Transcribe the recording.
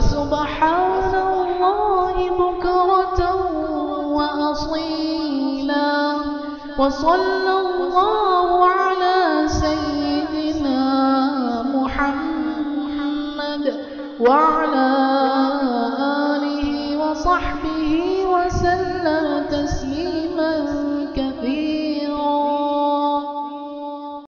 وسبحان الله بكرة وأصيلا. وصلى الله على سيدنا محمد وعلى آله وصحبه وسلم تسليما.